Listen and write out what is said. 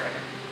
subscriber.